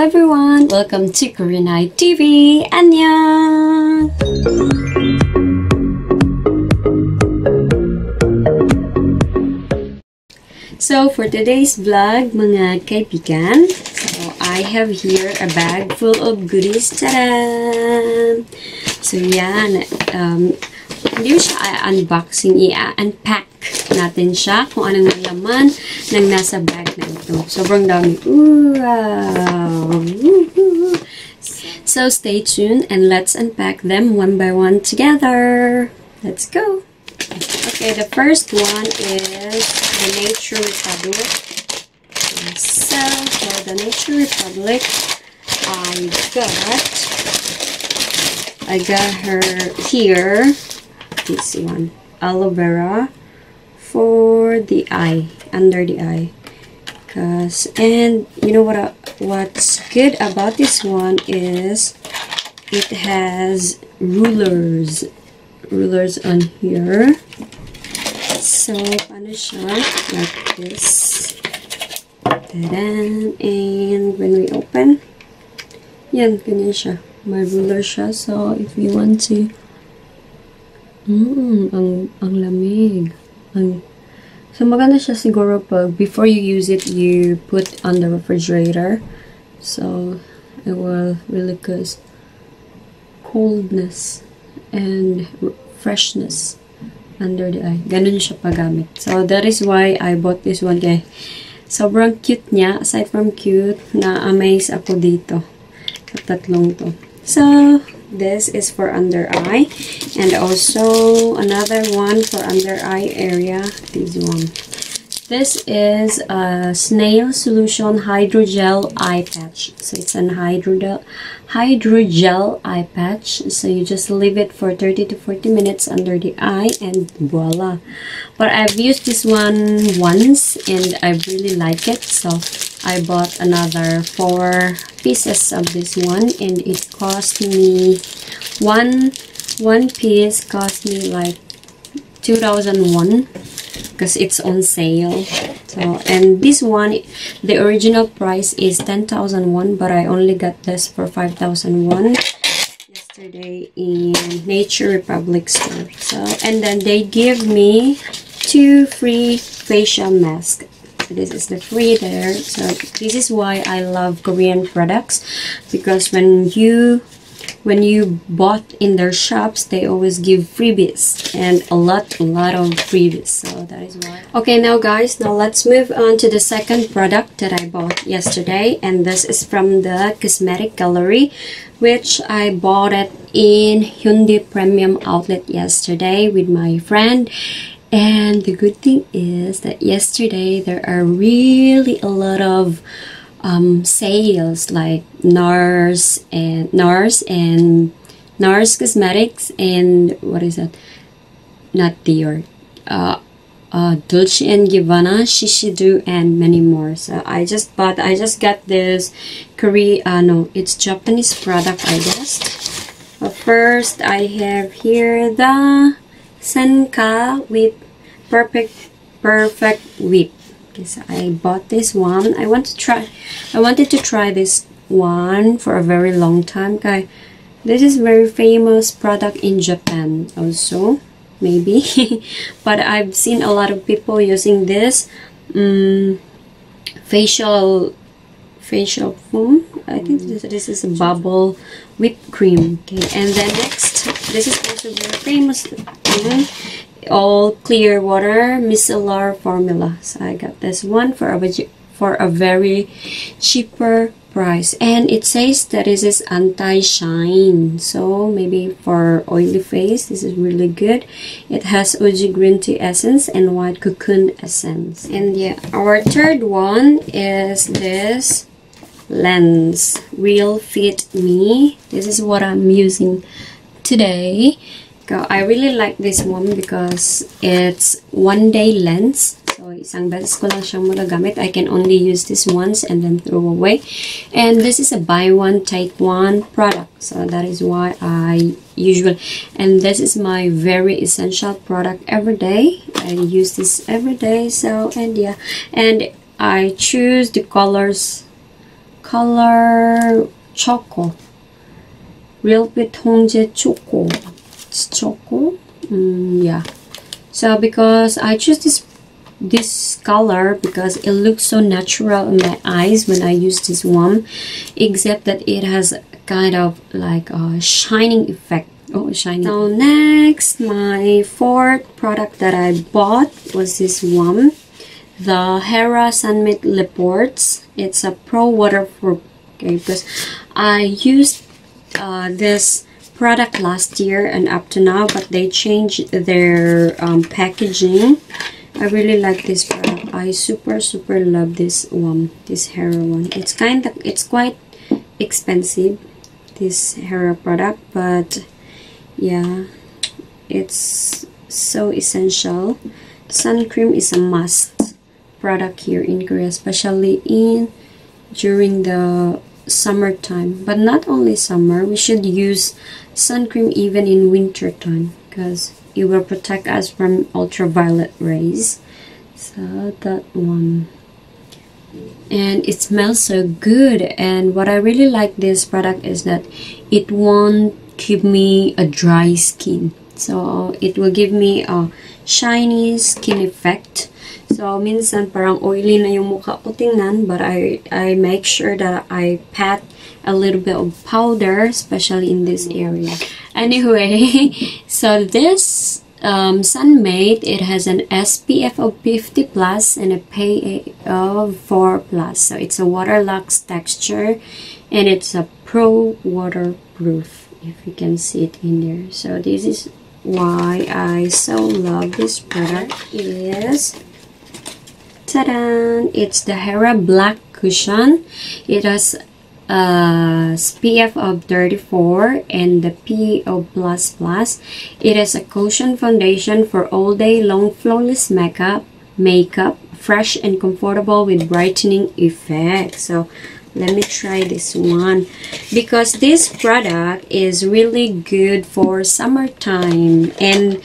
everyone! Welcome to Korean Eye TV! Annyeong! So, for today's vlog, mga kaibigan, so I have here a bag full of goodies. Tadam! So, yan. Um, hindi siya unboxing, i-unpack natin siya kung anong laman ng nasa bag na ito. Sobrang dami. Wow! So, stay tuned and let's unpack them one by one together. Let's go! Okay, the first one is the Nature Republic. So, for the Nature Republic, I got, I got her here, this one, aloe vera for the eye, under the eye. Cause, and you know what, uh, what's good about this one is it has rulers, rulers on here. So, paano siya? Like this. And when we open, yan, ganyan siya. Ruler siya. So, if you want to, mm, ang, ang lamig. Ang, so, maganda siya siguro pag before you use it, you put on the refrigerator. So, it will really cause coldness and freshness under the eye. Ganun siya paggamit. So, that is why I bought this one. Kaya, sobrang cute niya. Aside from cute, na-amaze ako dito. Sa tatlong to. So, this is for under eye. And also, another one for under eye area. This one. This is a Snail Solution Hydrogel Eye Patch. So it's an hydrogel, hydrogel eye patch. So you just leave it for 30 to 40 minutes under the eye and voila. But I've used this one once and I really like it. So I bought another four pieces of this one and it cost me one one piece cost me like 2001 because it's on sale. So and this one the original price is 10,001 but I only got this for 5,001 yesterday in Nature Republic store. So and then they give me two free facial masks this is the free there. So this is why I love Korean products because when you when you bought in their shops they always give freebies and a lot a lot of freebies. So that is why. Okay now guys now let's move on to the second product that i bought yesterday. And this is from the cosmetic gallery which i bought it in hyundai premium outlet yesterday with my friend and the good thing is that yesterday there are really a lot of um, sales like NARS and NARS and NARS Cosmetics and what is that? Not Dior. Uh, uh, Dolce and Gabbana, Shiseido, and many more. So I just bought. I just got this Korea. Uh, no, it's Japanese product, I guess. But first, I have here the Senka with perfect perfect whip. So I bought this one. I want to try I wanted to try this one for a very long time guy. This is very famous product in Japan also maybe. But I've seen a lot of people using this um, facial facial foam. I think this, this is a bubble whipped cream okay. And then next this is also very famous all clear water micellar formula. So i got this one for a for a very cheaper price. And it says that this is anti-shine. So maybe for oily face this is really good. It has OG green tea essence and white cocoon essence. And yeah our third one is this lens. Real fit me. This is what i'm using today I really like this one because it's one day lens. So, isang beses ko lang siyang magagamit. I can only use this once and then throw away. And this is a buy one, take one product. So, that is why I usually... And this is my very essential product every day. I use this every day. So, and yeah. And I choose the colors color choco. Real Fit Hongje Choco. It's choco. Mm, yeah. So because I choose this this color because it looks so natural in my eyes when I use this one except that it has kind of like a shining effect oh shiny so next my fourth product that I bought was this one the Hera Sun Mate Leports it's a pro waterproof okay because I used uh, this product last year and up to now but they changed their um, packaging I really like this product. I super super love this one, this Hera one. It's kind of it's quite expensive, this Hera product, but yeah, it's so essential. Sun cream is a must product here in Korea, especially in during the summertime. But not only summer, we should use sun cream even in winter time because it will protect us from ultraviolet rays. So that one. And it smells so good and what I really like this product is that it won't give me a dry skin. So it will give me a shiny skin effect so minsan parang oily na yung mukha ko tingnan but I, I make sure that I pat a little bit of powder especially in this area. Anyway so this um, Sun Mate it has an SPF of 50 plus and a PA of 4 plus. So it's a waterlux texture and it's a pro waterproof if you can see it in there. So this is why I so love this product is ta-da! it's the Hera black cushion it has uh, SPF of 34 and the PA++. Plus It is a cushion foundation for all day long flawless makeup, makeup, fresh and comfortable with brightening effect. So let me try this one because this product is really good for summertime and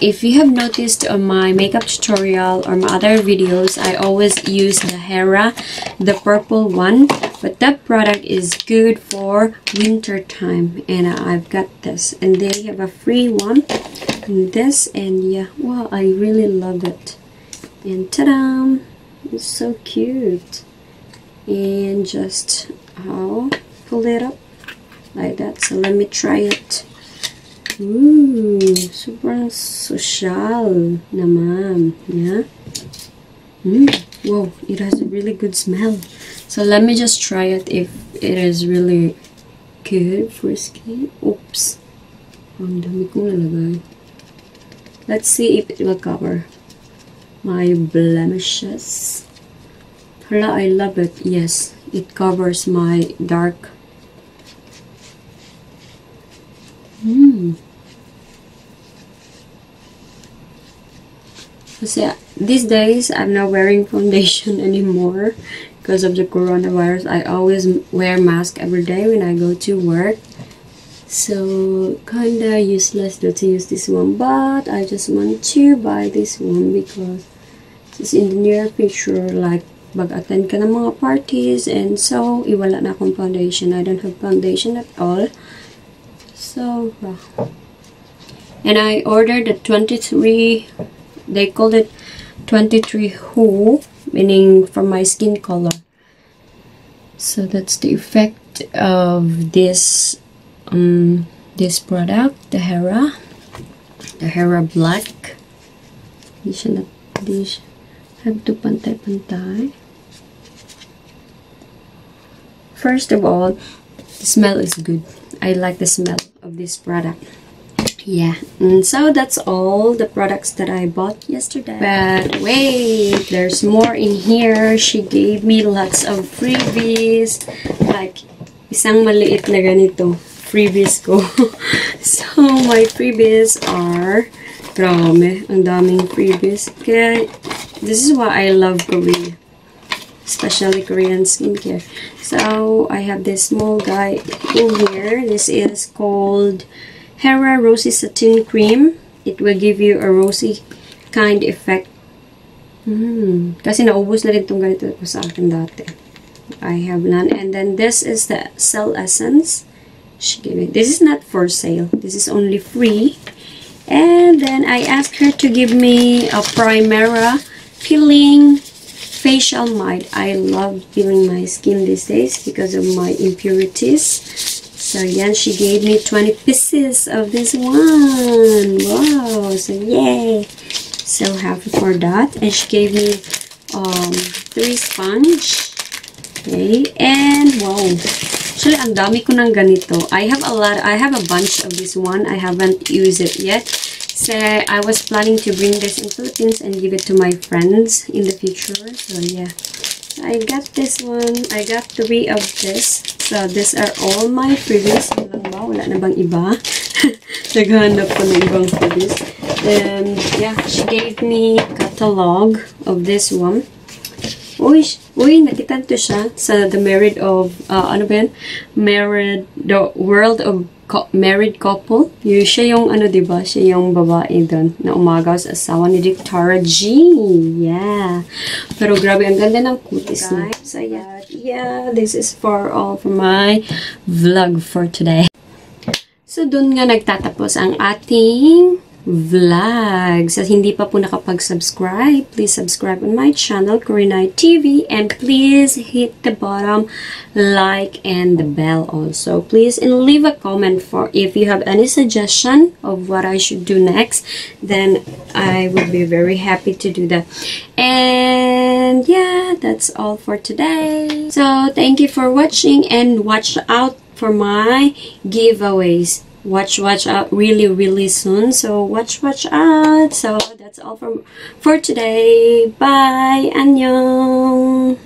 if you have noticed on my makeup tutorial or my other videos I always use the Hera the purple one but that product is good for winter time and I've got this. And they have a free one and this and yeah wow I really love it. And ta-da it's so cute. And just how pull it up like that. So let me try it Ooh, super social naman. Yeah. Mm, wow, it has a really good smell. So let me just try it if it is really good for skin. Oops. Ang dami kong lalagay. Let's see if it will cover my blemishes. Hala, I love it. Yes, it covers my dark. Hmm. Kasi uh, these days, I'm not wearing foundation anymore because of the coronavirus. I always wear mask every day when I go to work. So, kinda useless to use this one. But, I just want to buy this one because it's in the near future, like, mag-attend ka ng mga parties and so, iwala na akong foundation. I don't have foundation at all. So, and I ordered the 23 they called it 23 Who, meaning from my skin color. So that's the effect of this um this product, the Hera, the Hera Black. Di siya na, di siya, have to pantay-pantay. First of all, the smell is good. I like the smell of this product yeah. And so that's all the products that I bought yesterday. But wait there's more in here. She gave me lots of freebies. Like isang maliit na ganito. Freebies ko. So my freebies are grabe ang daming freebies. Kaya this is why I love Korea especially Korean skincare. So I have this small guy in here. This is called Hera Rosy Satin Cream. It will give you a rosy kind effect. Hmm. Kasi naubos na rin itong ganito ko sa akin dati. I have none. And then this is the Cell Essence. She gave it. This is not for sale. This is only free. And then I asked her to give me a Primera peeling facial mite. I love peeling my skin these days because of my impurities. So yan, she gave me 20 pieces of this one. Wow, so yay. So happy for that. And she gave me um, three sponge. Okay, and wow. Actually, ang dami ko ng ganito. I have a lot, I have a bunch of this one. I haven't used it yet. So, I was planning to bring this in Philippines and give it to my friends in the future. So, yeah. I got this one. I got three of this. So, these are all my previous. Wala ba? Wala na bang iba? Naghanap ko ng ibang previous. And, yeah, she gave me catalog of this one. Uy, uy, nakitan to siya sa The Married of, uh, ano ba yan? Married, The World of Co- Married Couple. Yun siya yung, ano, di ba? Siya yung babae doon na umagaw sa asawa ni Victoria G. Yeah. Pero grabe, ang ganda ng kutis niya. So, yeah. Yeah, this is for all for my vlog for today. So, dun nga nagtatapos ang ating vlog. So, hindi pa po nakapag-subscribe, please subscribe on my channel, Koreanite TV, and please hit the bottom like and the bell also. Please and leave a comment for if you have any suggestion of what I should do next, then I would be very happy to do that. And yeah, that's all for today. So, thank you for watching and watch out for my giveaways watch watch out really really soon. So watch watch out. So that's all from for today. Bye. Annyeong